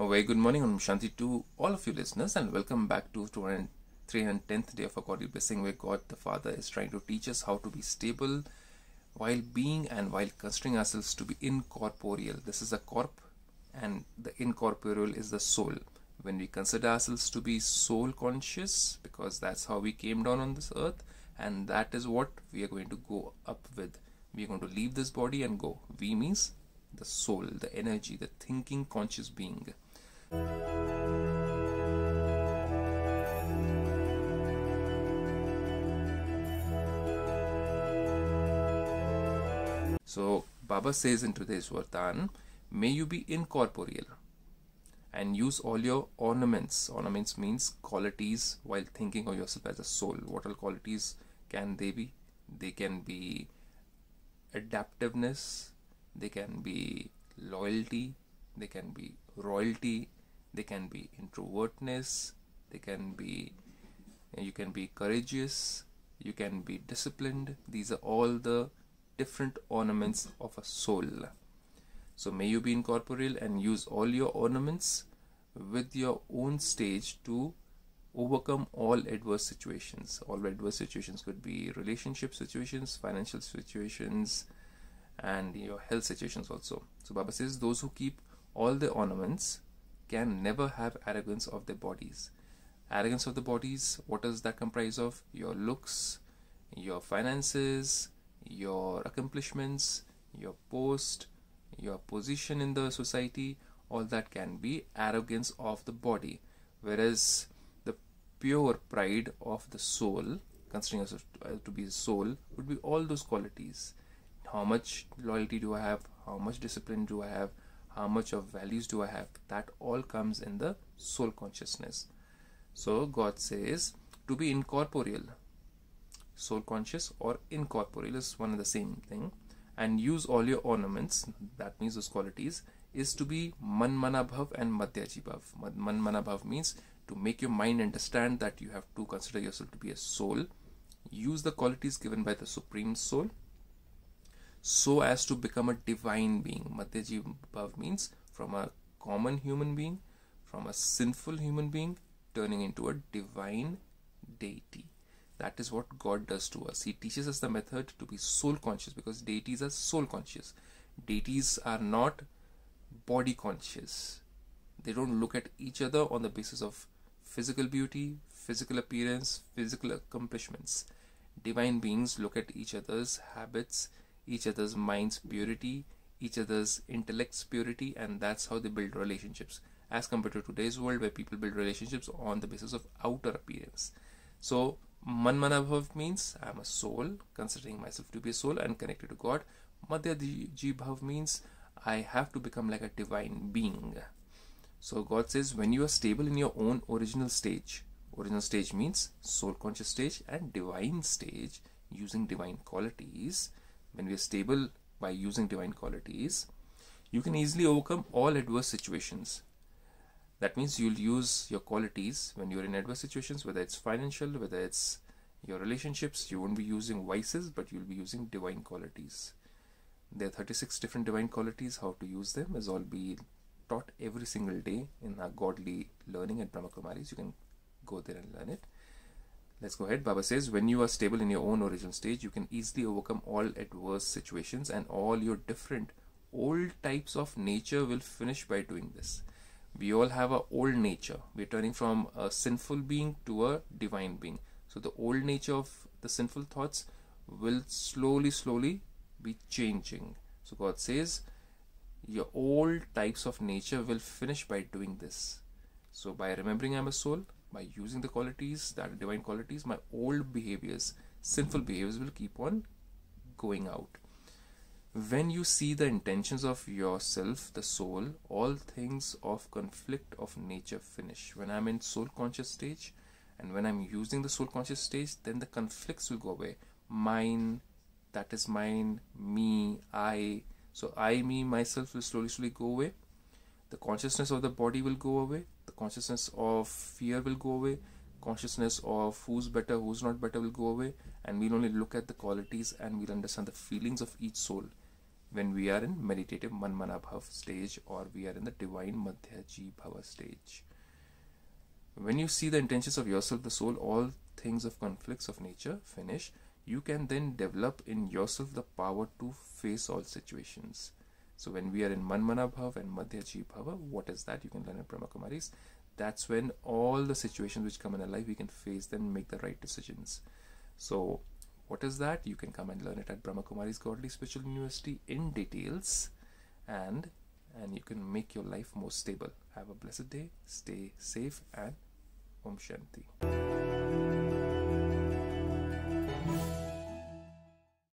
A very good morning and Shanti to all of you listeners and welcome back to 310th day of a godly blessing where God the Father is trying to teach us how to be stable while being and while considering ourselves to be incorporeal. This is a corp and the incorporeal is the soul. When we consider ourselves to be soul conscious because that's how we came down on this earth and that is what we are going to go up with. We are going to leave this body and go. We means the soul, the energy, the thinking conscious being. So Baba says in today's Vardaan, may you be incorporeal and use all your ornaments. Ornaments means qualities while thinking of yourself as a soul. What all qualities can they be? They can be adaptiveness, they can be loyalty, they can be royalty, they can be introvertness, they can be you can be courageous, you can be disciplined. These are all the different ornaments of a soul. So may you be incorporeal and use all your ornaments with your own stage to overcome all adverse situations. All adverse situations could be relationship situations, financial situations, and your health situations also. So Baba says those who keep all the ornaments can never have arrogance of their bodies. Arrogance of the bodies, what does that comprise of? Your looks, your finances, your accomplishments, your post, your position in the society, all that can be arrogance of the body. Whereas the pure pride of the soul, considering yourself to be a soul, would be all those qualities. How much loyalty do I have? How much discipline do I have? How much of values do I have? That all comes in the soul consciousness. So God says to be incorporeal, soul conscious or incorporeal is one and the same thing, and use all your ornaments, that means those qualities, is to be man manabhav and madhyajibhav. Man manabhav means to make your mind understand that you have to consider yourself to be a soul. Use the qualities given by the Supreme Soul so as to become a divine being. Madhyajibhav means from a common human being, from a sinful human being, turning into a divine deity. That is what God does to us. He teaches us the method to be soul conscious because deities are soul conscious. Deities are not body conscious. They don't look at each other on the basis of physical beauty, physical appearance, physical accomplishments. Divine beings look at each other's habits, each other's mind's purity, each other's intellect's purity, and that's how they build relationships. As compared to today's world, where people build relationships on the basis of outer appearance. So, Manmanabhav means I'm a soul, considering myself to be a soul and connected to God. Madhyajibhav means I have to become like a divine being. So God says, when you are stable in your own original stage, original stage means soul conscious stage and divine stage using divine qualities. When we are stable by using divine qualities, you can easily overcome all adverse situations. That means you'll use your qualities when you're in adverse situations, whether it's financial, whether it's your relationships, you won't be using vices, but you'll be using divine qualities. There are 36 different divine qualities. How to use them is all be taught every single day in our godly learning at Brahma Kumaris. You can go there and learn it. Let's go ahead. Baba says, when you are stable in your own original stage, you can easily overcome all adverse situations and all your different old types of nature will finish by doing this. We all have a old nature. We're turning from a sinful being to a divine being. So the old nature of the sinful thoughts will slowly, slowly be changing. So God says, your old types of nature will finish by doing this. So by remembering I'm a soul, by using the qualities that are divine qualities, my old behaviors, sinful behaviors will keep on going out. When you see the intentions of yourself, the soul, all things of conflict of nature finish. When I'm in soul conscious stage and when I'm using the soul conscious stage, then the conflicts will go away. Mine, that is mine, me, I. So I, me, myself will slowly, slowly go away. The consciousness of the body will go away. The consciousness of fear will go away. Consciousness of who's better, who's not better will go away. And we'll only look at the qualities and we'll understand the feelings of each soul. when we are in meditative manmana bhav stage or we are in the divine madhya ji bhava stage when you see the intentions of yourself the soul all things of conflicts of nature finish you can then develop in yourself the power to face all situations so when we are in manmana bhav and madhya ji bhava what is that? You can learn in brahma kumaris that's when all the situations which come in our life we can face them make the right decisions. So what is that? You can come and learn it at brahma kumaris godly spiritual university in details and and you can make your life more stable. Have a blessed day stay safe and om shanti